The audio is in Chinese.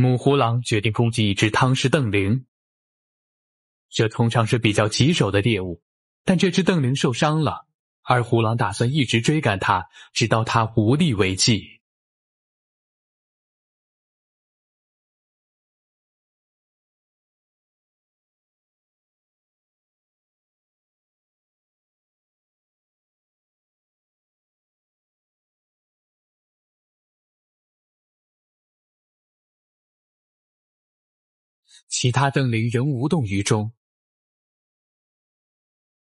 母狐狼决定攻击一只汤氏瞪羚。这通常是比较棘手的猎物，但这只瞪羚受伤了，而胡狼打算一直追赶它，直到它无力为继。其他邓林仍无动于衷，